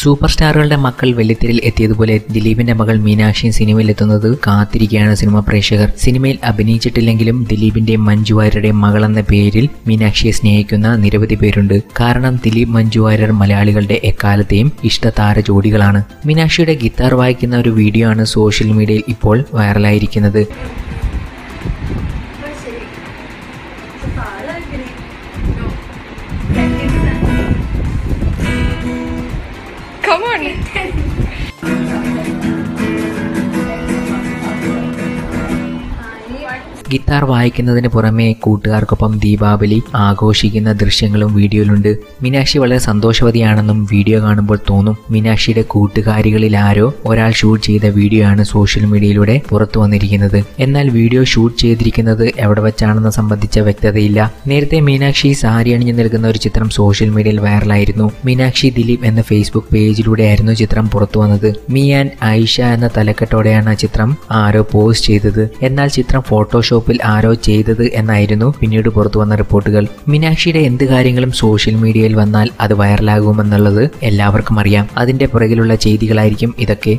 Super സ്റ്റാറുകളുടെ മക്കൾ വെള്ളിത്തിരയിൽ എത്തിയതുപോലെ ദിലീപിന്റെ മകൾ മീനാക്ഷി സിനിമയിൽ എത്തുന്നത് കാത്തിരിക്കുകയാണ് സിനിമ പ്രേക്ഷകർ. സിനിമയിൽ അഭിനയിച്ചിട്ടില്ലെങ്കിലും ദിലീപിന്റെ മഞ്ജു വാര്യരുടെയും മകളെന്ന പേരിൽ മീനാക്ഷിയെ സ്നേഹിക്കുന്ന നിരവധി പേരുണ്ട്. കാരണം ദിലീപ് മഞ്ജു വാര്യർ മലയാളികളുടെ എക്കാലത്തെയും ഇഷ്ടതാര ജോഡികളാണ്. മീനാക്ഷിയുടെ ഗിത്താർ വായിക്കുന്ന ഒരു വീഡിയോ ആണ് സോഷ്യൽ മീഡിയയിൽ ഇപ്പോൾ വൈറലായിരിക്കുന്നത്. Come on. ഗിത്താർ വായിക്കുന്നതിന് പുറമേ കൂട്ടുകാർക്കൊപ്പം ദീപാവലി ആഘോഷിക്കുന്ന ദൃശ്യങ്ങളും വീഡിയോയിലുണ്ട്. മീനാക്ഷി വളരെ സന്തോഷവതിയാണെന്നും വീഡിയോ കാണുമ്പോൾ തോന്നും. മീനാക്ഷിയുടെ കൂട്ടുകാരികളിൽ ആരോ ഒരാൾ ഷൂട്ട് ചെയ്ത വീഡിയോ ആണ് സോഷ്യൽ മീഡിയയിലൂടെ പുറത്തു വന്നിരിക്കുന്നത്. എന്നാൽ വീഡിയോ ഷൂട്ട് ചെയ്തിരിക്കുന്നത് എവിടെ വെച്ചാണെന്ന് സംബന്ധിച്ച വ്യക്തതയില്ല. നേരത്തെ മീനാക്ഷി സാരി അണിഞ്ഞു നിൽക്കുന്ന ഒരു ചിത്രം സോഷ്യൽ മീഡിയയിൽ വൈറലായിരുന്നു. മീനാക്ഷി ദിലീപ് എന്ന ഫേസ്ബുക്ക് പേജിലൂടെയായിരുന്നു ചിത്രം പുറത്തു വന്നത്. മീ ആൻഡ് ഐഷ എന്ന തലക്കെട്ടോടെയാണ് ആ ചിത്രം ആരോ പോസ്റ്റ് ചെയ്തത്. എന്നാൽ ചിത്രം ഫോട്ടോഷോപ്പിൽ ആരോ ചെയ്തത് എന്നായിരുന്നു പിന്നീട് പുറത്തു വന്ന റിപ്പോർട്ടുകൾ. മീനാക്ഷിയുടെ എന്ത് കാര്യങ്ങളും സോഷ്യൽ മീഡിയയിൽ വന്നാൽ അത് വൈറലാകുമെന്നുള്ളത് എല്ലാവർക്കും അറിയാം. അതിന്റെ പുറകിലുള്ള ചെയ്തികളായിരിക്കും ഇതൊക്കെ.